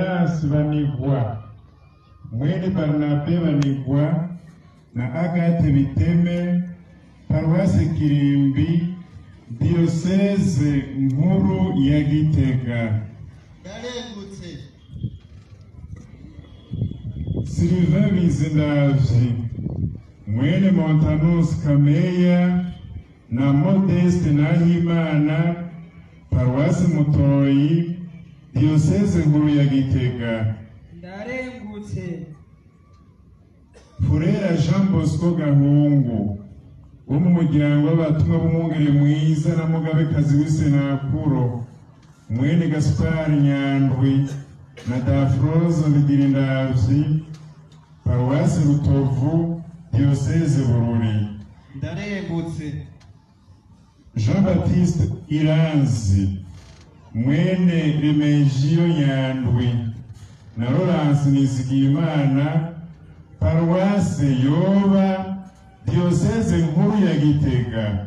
Merasi Banigwa mwene Barnabe Banigwa na Agathe Biteme paruwasi Kirimbi diyoseze nkuru ya Gitega. Ndarengutse Sylvain Bizindavyi mwene Montanus Kameya na Modeste Nahimana paruwasi Mutoyi diyoseze nkuru ya Gitega ndarengutse. Furera Jean Bosco Gahungu wo mu muryango w'abatumwa b'umwungere mwiza na mugabekazi w'isenakuro mwene Gaspard Nyandwi na Dafroze Ndigirindavyi paruwasi Rutovu diyoseze Bururi. Ndarengutse. Jean Baptiste Iranzi mwene Remegio Nyandwi. Na Laurence Nizigiyimana paruwase Yoba diyoseze nkuru ya Gitega.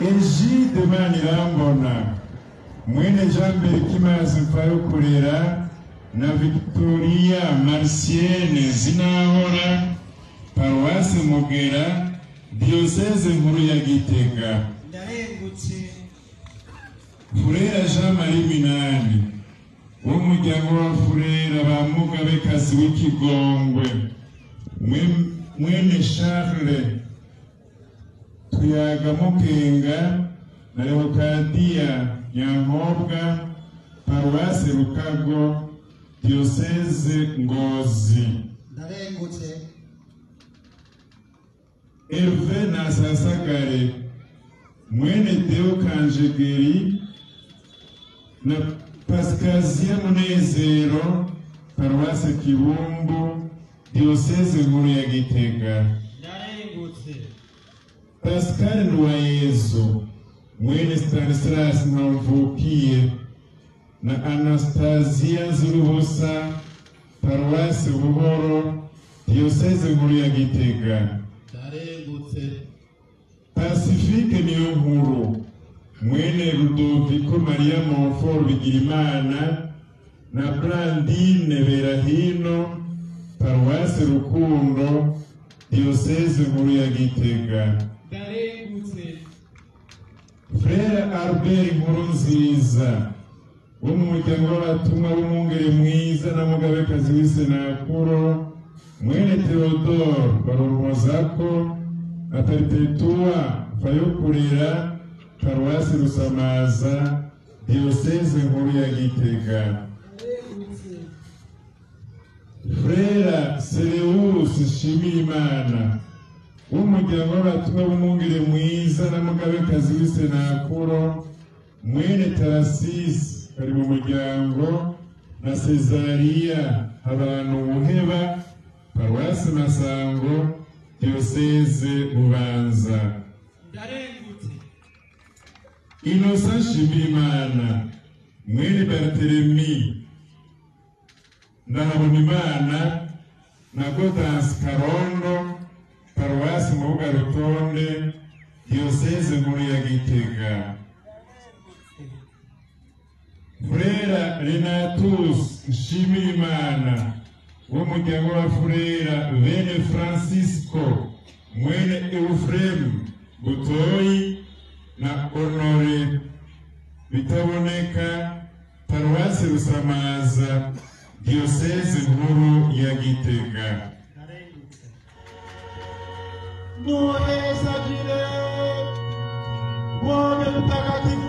Eji Egide Manirambona mwene Jean Berkimas Mfayokurera na Victoria marciene Zinahora paruwase Mugera diyoseze nkuru ya Gitega. Ndarengutse. Furera Jean Marie Minani w'umuryango wa Furera ba Mugabekazi w'Ikigongwe Mwe- mwene Charles Tuyaga Mukenga na Leokadiya Nyankobwa paruwase Rukago diyoseze Ngozi. Ndarengutse. Herve Nasasagare mwene Deo Kanjegeri na Pasikaziya Munezero paruwase Kibumbu diyoseze nkuru ya Gitega Pascal Nduwayezu mwene Stanislas Ntamvukiye na Anastasia Nzirubusa paruwase Buhoro diyoseze nkuru ya Gitega Pacifique niyo nkuru mwene Rudoviko Maria Monfort Bigirimana na Blandine Berahino paruwase Rukundo diyoseze nkuru ya Gitega. Frere Albert Nkurunziza wo mu muryango w'abatumwa b'umwungere mwiza na mugabekazi w'isenakuro mwene Theodore Barorozako na Perpetua Fayokurera paruwasi Rusamaza diyoseze nkuru ya Gitega Frera Sereus Nshimirimana w'umuryango w'abatumwa b'umwungere mwiza na mugabekazi w'isenakuro mwene Tarasisi ari mu muryango na Cesariya abantu buheba paruwasi Masango diyoseze Bubanza. Ndarengutse. Inosa Nshimirimana mwene Barthélemy Ndahabonimana na godansi Karondo paruwasi Mubuga Rutonde diyoseze nkuru ya Gitega. Frera Renatus Nshimirimana w'umuryango wa Freira, Vene francisco. Mwene eufremu butoyi na honore bitaboneka paruwasi rusamaza diyoseze nkuru ya gitega muhesagire mwone mtakatifu